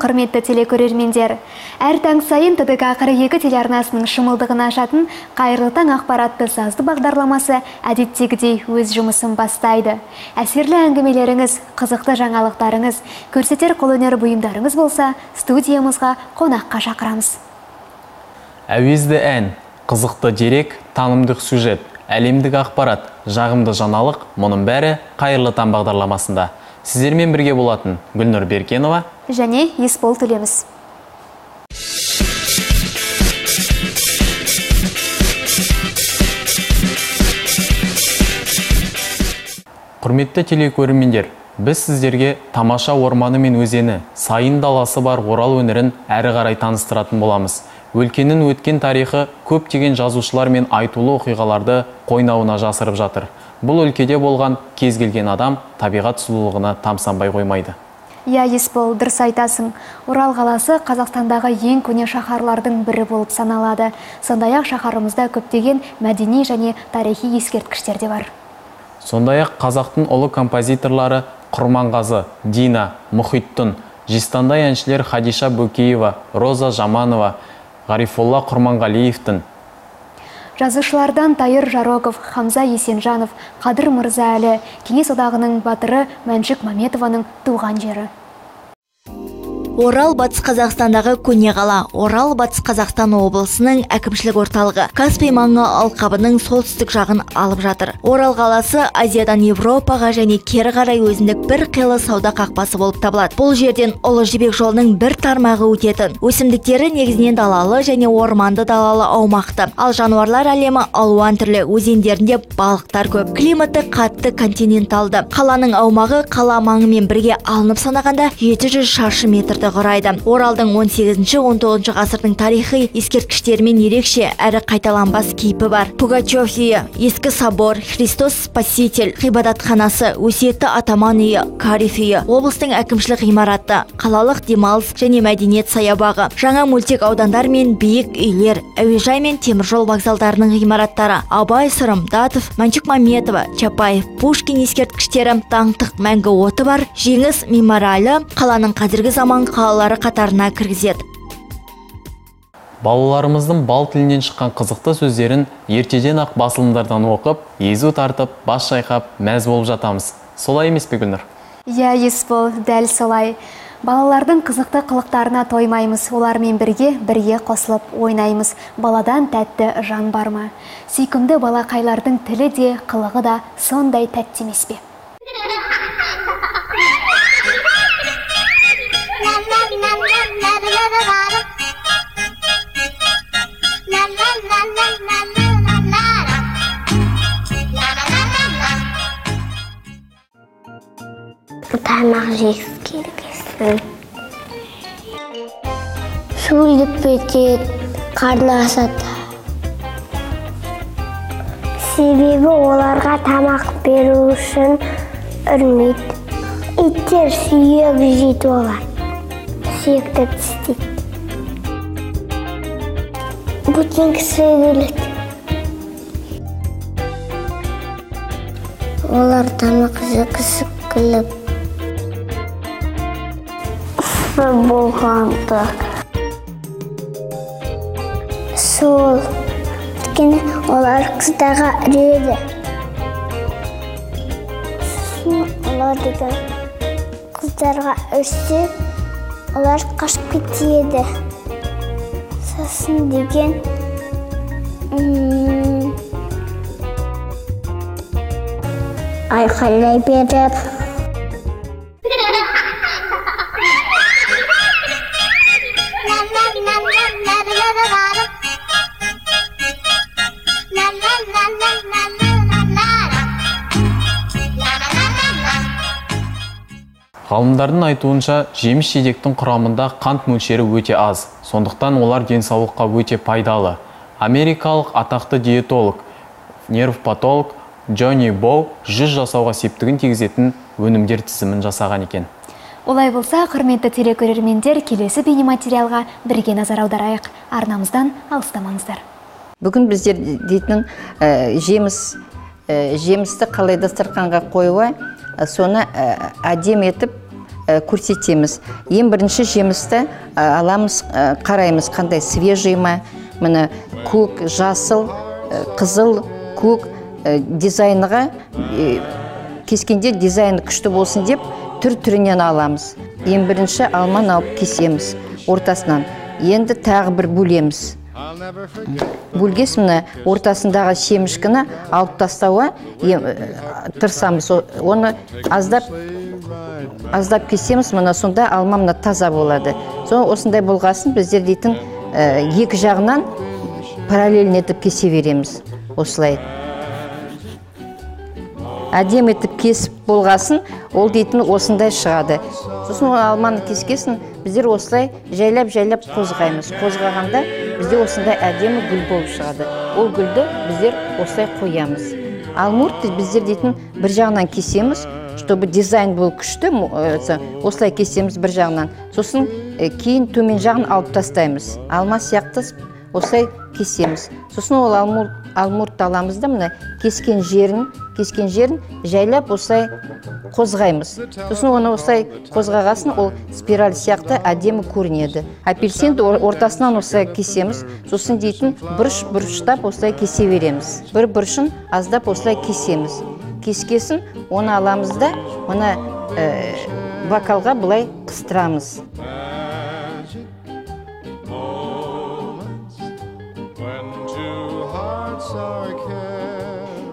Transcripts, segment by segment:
құрметті телекөрермендер. Әр таң сайын тдк қырық екі телеарнасының шымылдығын ашатын қайырлы таң ақпаратты сазды бағдарламасы әдеттегідей өз жұмысын бастайды. Әсерлі әңгімелеріңіз қызықты жаңалықтарыңыз көрсетер қолөнер бұйымдарыңыз болса студиямызға қонаққа шақырамыз. Әуезді ән қызықты дерек танымдық сюжет әлемдік ақпарат жағымды жаңалық мұның бәрі қайырлы таң бағдарламасында. Сіздермен бірге болатын гүлнұр беркенова және есбол төлеміс. Құрметті телекөрермендер біз сіздерге тамаша орманы мен өзені сайын даласы бар орал өңірін әрі қарай таныстыратын боламыз. Өлкенің өткен тарихы көптеген жазушылар мен айтулы оқиғаларды қойнауына жасырып жатыр. Бұл өлкеде болған кез келген адам табиғат сұлулығына тамсанбай қоймайды. Иә есбол дұрыс айтасың. Орал қаласы қазақстандағы ең көне шаһарлардың бірі болып саналады. Сондай ақ шаһарымызда көптеген мәдени және тарихи ескерткіштер де бар. Сондай ақ қазақтың ұлы композиторлары құрманғазы дина мұхиттың жистандай әншілер хадиша бөкеева роза жаманова ғарифолла құрманғалиевтің жазушылардан тайыр жароков хамза есенжанов қадыр мырзаәлі кеңес одағының батыры мәншік маметованың туған жері. Орал батыс қазақстандағы көне қала. Орал батыс қазақстан облысының әкімшілік орталығы. Каспий маңы алқабының солтүстік жағын алып жатыр. Орал қаласы азиядан европаға және кері қарай өзіндік бір қилы сауда қақпасы болып табылады. Бұл жерден ұлы жібек жолының бір тармағы өтетін. Өсімдіктері негізінен далалы және орманды далалы аумақты. Ал жануарлар әлемі алуан түрлі өзендерінде балықтар көп. Климаты қатты континенталды. Қаланың аумағы қала маңымен бірге алынып санағанда 700 шаршы метр құрайды. Оралдың 18-19 ғасырдың тарихи ескерткіштерімен ерекше әрі қайталанбас кейпі бар. Пугачев үйі ескі собор христос спаситель ғибадатханасы өсиетті атаман үйі кариф облыстың әкімшілік ғимараты қалалық демалыс және мәдениет саябағы жаңа мөлтек аудандар мен биік үйлер әуежай мен теміржол вокзалдарының ғимараттары абай сырым датов мәншүк маметова чапаев пушкин ескерткіштері даңқтық мәңгі оты бар жеңіс мемориалы қаланың қазіргі заман қалалары қатарына кіргізеді. Балаларымыздың бал тілінен шыққан қызықты сөздерін ертеден ақ басылымдардан оқып езу тартып бас шайқап мәз болып жатамыз. Солай емес пе гүлнұр? Иә есбол дәл солай. Балалардың қызықты қылықтарына тоймаймыз. Олармен бірге бірге қосылып ойнаймыз. Баладан тәтті жан бар ма? Сүйкімді балақайлардың тілі де қылығы да сондай тәтті емес пе? Тамақ жегісі келген сөйлеп кетеді қарны асады себебі оларға тамақ беру үшін үрмейді иттер сүйек жейді олар сүйекті тістейді бөтен кісі келеді олар тамақ жегісі келіп болғанда сол өйткені олар қыздарға үреді олар деген қыздарға үрсе олар қашып кетеді сосын деген айқайлай беріп ғалымдардың айтуынша жеміс жидектің құрамында қант мөлшері өте аз сондықтан олар денсаулыққа өте пайдалы. Америкалық атақты диетолог нервпатолог джонни боу жүз жасауға септігін тигізетін өнімдер тізімін жасаған екен. Олай болса құрметті телекөрермендер келесі бейнематериалға бірге назар аударайық. Арнамыздан алыстамаңыздар. Бүгін біздер дейтін ә, жеміс ә, жемісті қалай дастарханға қоюға ә, соны ә, әдемі етіп ә, көрсетеміз. Ең бірінші жемісті ә, аламыз ә, қараймыз қандай свежий ма міне көк жасыл ә, қызыл көк ә, дизайныға ә, кескенде дизайны күшті болсын деп түр түрінен аламыз. Ең бірінші алманы алып кесеміз ортасынан. Енді тағы бір бөлеміз. Бөлгес міне ортасындағы шемішкіні алып тастауға тырысамыз. Оны аздап аздап кесеміз мына сонда алма мына таза болады. Сол осындай болғасын біздер дейтін екі жағынан параллельно етіп кесе береміз осылай. Әдемі етіп кесіп болғасын ол дейтін осындай шығады. Сосын ол алманы кескесін біздер осылай жайлап жайлап қозғаймыз. Қозғағанда бізде осындай әдемі гүл болып шығады. Ол гүлді біздер осылай қоямыз. Ал мурт біздер дейтін бір жағынан кесеміз чтобы дизайн был күшті э, осылай кесеміз бір жағынан. Сосын э, кейін төмен жағын алып тастаймыз. Алма сияқты осылай кесеміз. Сосын ол алмурт алмуртты аламыз да мына кескен жерін кескен жерін жайлап осылай қозғаймыз. Сосын оны осылай қозғағасын ол спираль сияқты әдемі көрінеді. Апельсинді ор- ортасынан осылай кесеміз. Сосын дейтін бұрыш бұрыштап осылай кесе береміз. Бір бұрышын аздап осылай кесеміз. Кескесін оны аламыз да мына ә, бокалға былай қыстырамыз.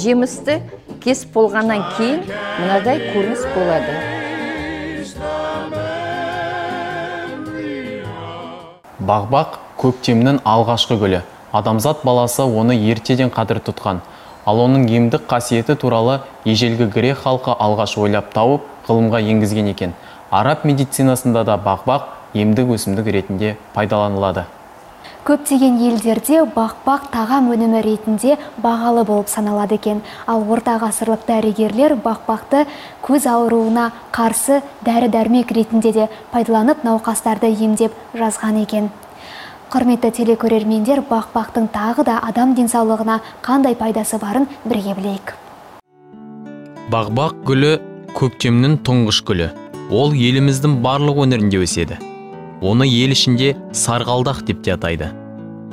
Жемісті кесіп болғаннан кейін мынадай көрініс болады. Бағбақ көктемнің алғашқы гүлі. Адамзат баласы оны ертеден қадір тұтқан. Ал оның емдік қасиеті туралы ежелгі грек халқы алғаш ойлап тауып ғылымға енгізген екен. Араб медицинасында да бағбақ емдік өсімдік ретінде пайдаланылады. Көптеген елдерде бақбақ тағам өнімі ретінде бағалы болып саналады екен. Ал орта ғасырлық дәрігерлер бақбақты көз ауруына қарсы дәрі дәрмек ретінде де пайдаланып науқастарды емдеп жазған екен. Құрметті телекөрермендер бақбақтың тағы да адам денсаулығына қандай пайдасы барын бірге білейік. Бағбақ гүлі көктемнің тұңғыш гүлі. Ол еліміздің барлық өңірінде өседі. Оны ел ішінде сарғалдақ деп те атайды.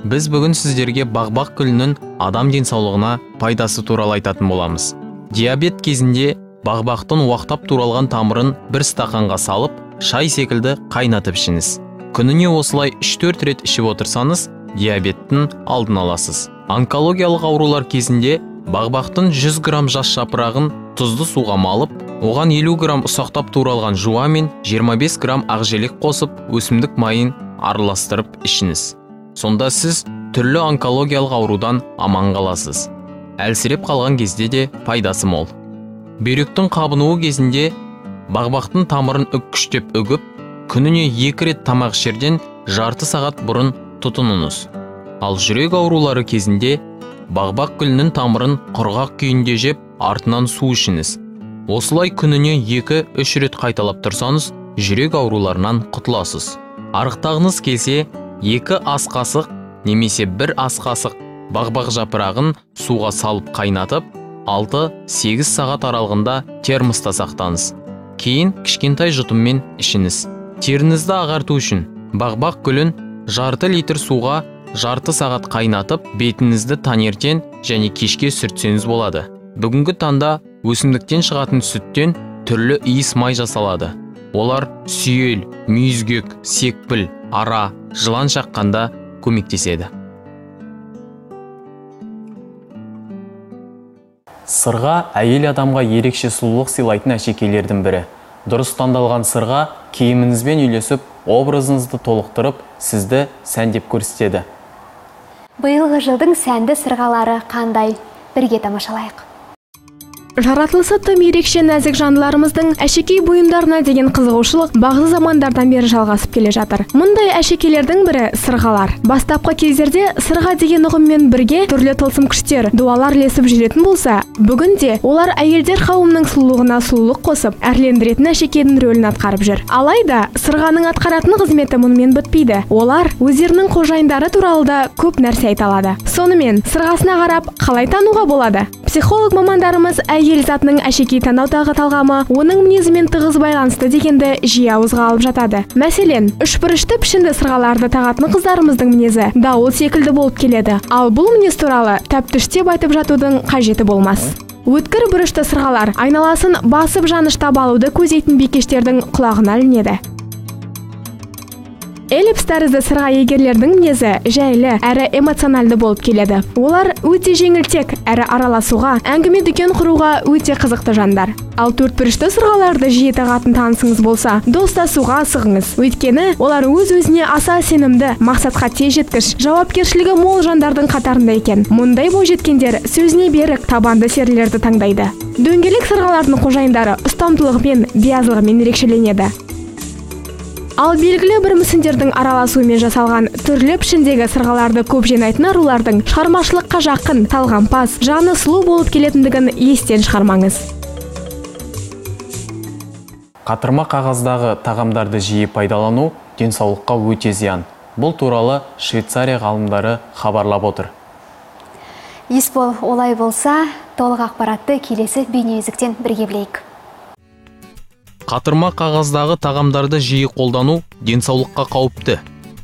Біз бүгін сіздерге бағбақ гүлінің адам денсаулығына пайдасы туралы айтатын боламыз. Диабет кезінде бағбақтың уақтап туралған тамырын бір стақанға салып шай секілді қайнатып ішіңіз. Күніне осылай 3-4 рет ішіп отырсаңыз диабеттің алдын аласыз. Онкологиялық аурулар кезінде бағбақтың 100 грамм жас жапырағын тұзды суға малып оған 50 грамм ұсақтап туралған жуа мен 25 грамм ақжелек қосып өсімдік майын араластырып ішіңіз. Сонда сіз түрлі онкологиялық аурудан аман қаласыз. Әлсіреп қалған кезде де пайдасы мол. Бүйректің қабынуы кезінде бағбақтың тамырын үккіштеп үгіп күніне екі рет тамақ ішерден жарты сағат бұрын тұтыныңыз. Ал жүрек аурулары кезінде бағбақ гүлінің тамырын құрғақ күйінде жеп артынан су ішіңіз. Осылай күніне екі үш рет қайталап тұрсаңыз жүрек ауруларынан құтыласыз. Арықтағыңыз келсе екі ас қасық немесе бір ас қасық бағбақ жапырағын суға салып қайнатып 6-8 сағат аралығында термоста сақтаңыз. Кейін кішкентай жұтыммен ішіңіз. Теріңізді ағарту үшін бағбақ гүлін жарты литр суға жарты сағат қайнатып бетіңізді таңертең және кешке сүртсеңіз болады. Бүгінгі таңда өсімдіктен шығатын сүттен түрлі иіс май жасалады. Олар сүйел мүйізгек секпіл ара жылан шаққанда көмектеседі. Сырға әйел адамға ерекше сұлулық сыйлайтын әшекейлердің бірі. Дұрыс таңдалған сырға киіміңізбен үйлесіп образыңызды толықтырып сізді сәндеп көрсетеді. Биылғы жылдың сәнді сырғалары қандай? Бірге тамашалайық. Жаратылысы тым ерекше нәзік жандыларымыздың әшекей бұйымдарына деген қызығушылық бағзы замандардан бері жалғасып келе жатыр. Мұндай әшекейлердің бірі сырғалар. Бастапқы кездерде сырға деген ұғыммен бірге түрлі тылсым күштер дуалар ілесіп жүретін болса бүгінде олар әйелдер қауымының сұлулығына сұлулық қосып әрлендіретін әшекейдің рөлін атқарып жүр. Алайда сырғаның атқаратын қызметі мұнымен бітпейді. Олар өздерінің қожайындары туралы да көп нәрсе айта алады. Сонымен сырғасына қарап қалай тануға болады? Психолог мамандарымыз әйел затының әшекей таңдаудағы талғамы оның мінезімен тығыз байланысты дегенді жиі ауызға алып жатады. Мәселен үшбұрышты пішінді сырғаларды тағатын қыздарымыздың мінезі дауыл секілді болып келеді. Ал бұл мінез туралы тәптіштеп айтып жатудың қажеті болмас. Өткір бұрышты сырғалар айналасын басып жаныштап алуды көздейтін бикештердің құлағына ілінеді. Эллипс тәрізді сырға егерлердің мінезі жайлы әрі эмоциональды болып келеді. Олар өте жеңілтек әрі араласуға әңгіме дүкен құруға өте қызықты жандар. Ал төртбұрышты сырғаларды жиі тағатын танысыңыз болса достасуға асығыңыз. Өйткені олар өз өзіне аса сенімді мақсатқа тез жеткіш жауапкершілігі мол жандардың қатарында екен. Мұндай бойжеткендер сөзіне берік табанды серілерді таңдайды. Дөңгелек сырғалардың қожайындары ұстамдылығымен биязылығымен ерекшеленеді. Ал белгілі бір мүсіндердің араласуымен жасалған түрлі пішіндегі сырғаларды көп жинайтын арулардың шығармашылыққа жақын талғампаз жаны сұлу болып келетіндігін естен шығармаңыз. Қатырма қағаздағы тағамдарды жиі пайдалану денсаулыққа өте зиян. Бұл туралы швейцария ғалымдары хабарлап отыр. Есбол олай болса толық ақпаратты келесі бейнеүзіктен бірге білейік. Қатырма қағаздағы тағамдарды жиі қолдану денсаулыққа қауіпті.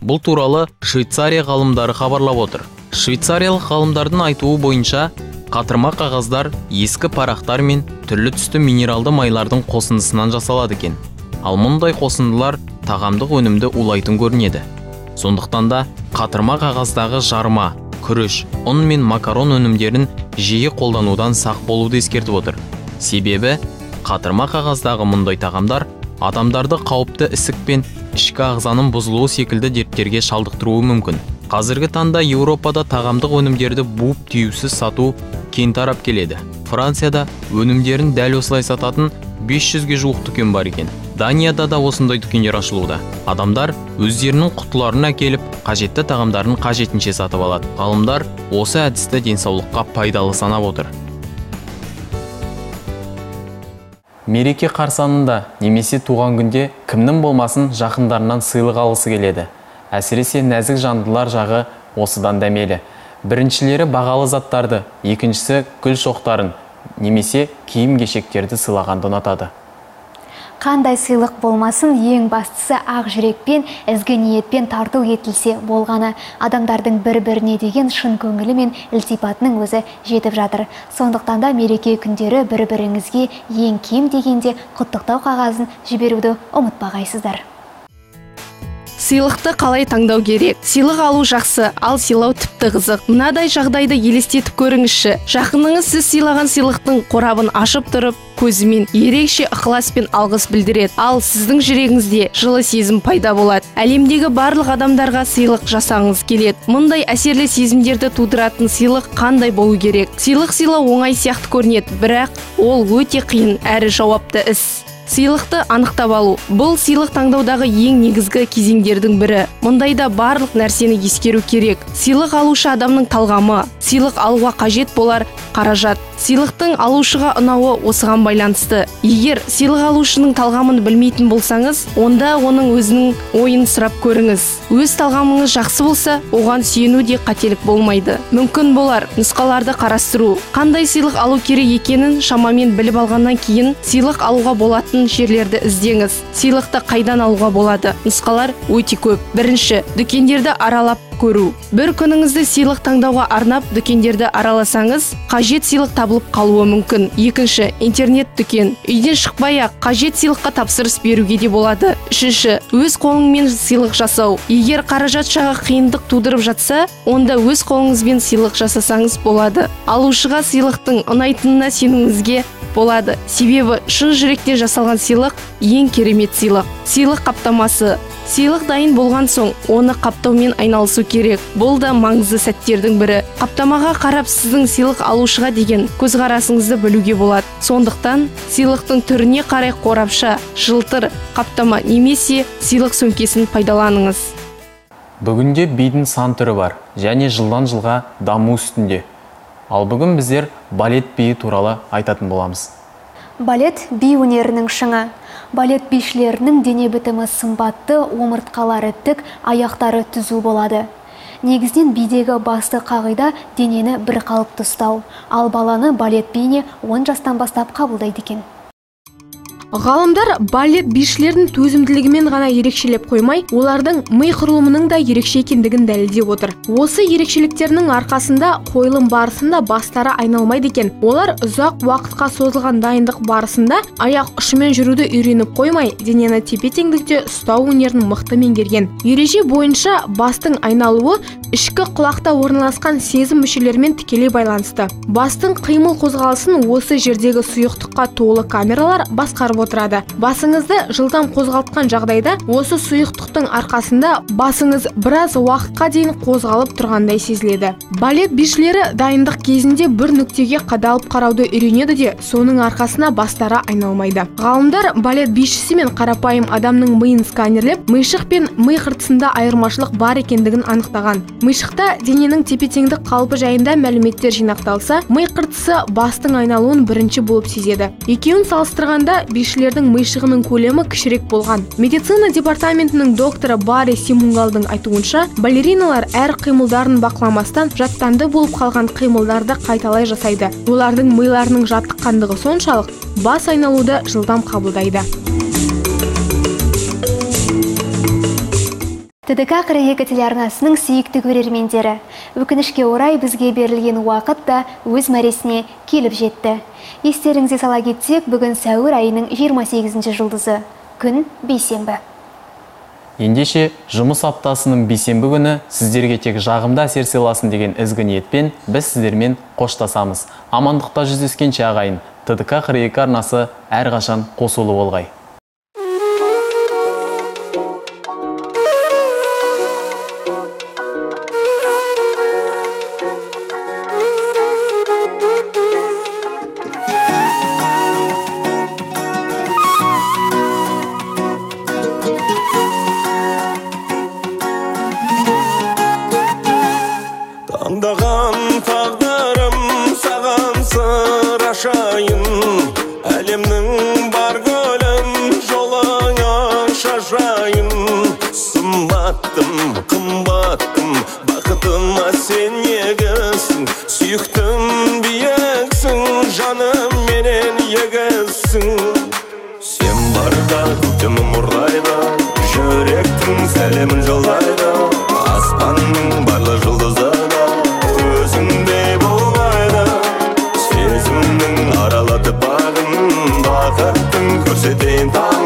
Бұл туралы швейцария ғалымдары хабарлап отыр. Швейцариялық ғалымдардың айтуы бойынша қатырма қағаздар ескі парақтар мен түрлі түсті минералды майлардың қосындысынан жасалады екен. Ал мұндай қосындылар тағамдық өнімді улайтын көрінеді. Сондықтан да қатырма қағаздағы жарма күріш ұн мен макарон өнімдерін жиі қолданудан сақ болуды ескертіп отыр. Себебі қатырма қағаздағы мұндай тағамдар адамдарды қауіпті ісік пен ішкі ағзаның бұзылуы секілді дерттерге шалдықтыруы мүмкін. Қазіргі таңда еуропада тағамдық өнімдерді буып түюсіз сату кең тарап келеді. Францияда өнімдерін дәл осылай сататын 500-ге жуық дүкен бар екен. Данияда да осындай дүкендер ашылуда. Адамдар өздерінің құтыларын әкеліп қажетті тағамдарын қажетінше сатып алады. Ғалымдар осы әдісті денсаулыққа пайдалы санап отыр. Мереке қарсаңында немесе туған күнде кімнің болмасын жақындарынан сыйлық алғысы келеді. Әсіресе нәзік жандылар жағы осыдан дәмелі. Біріншілері бағалы заттарды екіншісі гүл шоқтарын немесе киім кешектерді сыйлағанды ұнатады. Қандай сыйлық болмасын ең бастысы ақ жүрекпен ізгі ниетпен тарту етілсе болғаны. Адамдардың бір біріне деген шын көңілі мен ілтипатының өзі жетіп жатыр. Сондықтан да мереке күндері бір біріңізге ең кем дегенде құттықтау қағазын жіберуді ұмытпағайсыздар. Сыйлықты қалай таңдау керек? Сыйлық алу жақсы ал сыйлау тіпті қызық. Мынадай жағдайды елестетіп көріңізші. Жақыныңыз сіз сыйлаған сыйлықтың қорабын ашып тұрып көзімен ерекше ықыласпен алғыс білдіреді. Ал сіздің жүрегіңізде жылы сезім пайда болады. Әлемдегі барлық адамдарға сыйлық жасағыңыз келеді. Мұндай әсерлі сезімдерді тудыратын сыйлық қандай болу керек? Сыйлық сыйлау оңай сияқты көрінеді бірақ ол өте қиын әрі жауапты іс. Сыйлықты анықтап алу. Бұл сыйлық таңдаудағы ең негізгі кезеңдердің бірі. Мұндайда барлық нәрсені ескеру керек. Сыйлық алушы адамның талғамы. Сыйлық алуға қажет болар қаражат. Сыйлықтың алушыға ұнауы осыған байланысты. Егер сыйлық алушының талғамын білмейтін болсаңыз онда оның өзінің ойын сұрап көріңіз. Өз талғамыңыз жақсы болса оған сүйену де қателік болмайды. Мүмкін болар нұсқаларды қарастыру. Қандай сыйлық алу керек екенін шамамен біліп алғаннан кейін сыйлық алуға болатын жерлерді іздеңіз. Сыйлықты қайдан алуға болады? Нұсқалар өте көп. Бірінші дүкендерді аралап көру. Бір күніңізді сыйлық таңдауға арнап дүкендерді араласаңыз қажет сыйлық табылып қалуы мүмкін. Екінші интернет дүкен. Үйден шықпай ақ қажет сыйлыққа тапсырыс беруге де болады. Үшінші өз қолыңмен сыйлық жасау. Егер қаражат жағы қиындық тудырып жатса онда өз қолыңызбен сыйлық жасасаңыз болады. Алушыға сыйлықтың ұнайтынына сенуіңізге болады. Себебі шын жүректен жасалған сыйлық ең керемет сыйлық. Сыйлық қаптамасы. Сыйлық дайын болған соң оны қаптаумен айналысу керек. Бұл да маңызды сәттердің бірі. Қаптамаға қарап сіздің сыйлық алушыға деген көзқарасыңызды білуге болады. Сондықтан сыйлықтың түріне қарай қорапша жылтыр қаптама немесе сыйлық сөмкесін пайдаланыңыз. Бүгінде бидің сан түрі бар және жылдан жылға даму үстінде. Ал бүгін біздер балет биі туралы айтатын боламыз. Балет би өнерінің шыңы. Балет бишілерінің дене бітімі сымбатты омыртқалары тік аяқтары түзу болады. Негізінен бидегі басты қағида денені бір қалыпты ұстау. Ал баланы балет биіне 10 жастан бастап қабылдайды екен. Ғалымдар балет бишілердің төзімділігімен ғана ерекшелеп қоймай олардың ми құрылымының да ерекше екендігін дәлелдеп отыр. Осы ерекшеліктерінің арқасында қойылым барысында бастары айналмайды екен. Олар ұзақ уақытқа созылған дайындық барысында аяқ ұшымен жүруді үйреніп қоймай денені тепе теңдікте ұстау өнерін мықты меңгерген. Ереже бойынша бастың айналуы ішкі құлақта орналасқан сезім мүшелерімен тікелей байланысты. Бастың қимыл қозғалысын осы жердегі сұйықтыққа толы камералар басқарып отырады. Басыңызды жылдам қозғалтқан жағдайда осы сұйықтықтың арқасында басыңыз біраз уақытқа дейін қозғалып тұрғандай сезіледі. Балет бишілері дайындық кезінде бір нүктеге қадалып қарауды үйренеді де соның арқасына бастары айналмайды. Ғалымдар балет бишісі мен қарапайым адамның миын сканерлеп миышық пен ми қыртысында айырмашылық бар екендігін анықтаған. Миышықта дененің тепе теңдік қалпы жайында мәліметтер жинақталса ми қыртысы бастың айналуын бірінші болып сезеді. Екеуін салыстырғанда бишілердің миышығының көлемі кішірек болған. Медицина департаментінің докторы барри симунгалдың айтуынша балериналар әр қимылдарын бақыламастан жаттанды болып қалған қимылдарды қайталай жасайды. Олардың миларының жаттыққандығы соншалық бас айналуды жылдам қабылдайды. Тдк қырық екі телеарнасының сүйікті көрермендері. Өкінішке орай бізге берілген уақыт та өз мәресіне келіп жетті. Естеріңізге сала кетсек бүгін сәуір айының 28 жұлдызы күн бейсенбі. Ендеше жұмыс аптасының бейсенбі күні сіздерге тек жағымды әсер сыйласын деген ізгі ниетпен біз сіздермен қоштасамыз. Амандықта жүздескенше ағайын тдк қырық екі арнасы әрқашан қосулы болғай. daran, Tag procedendo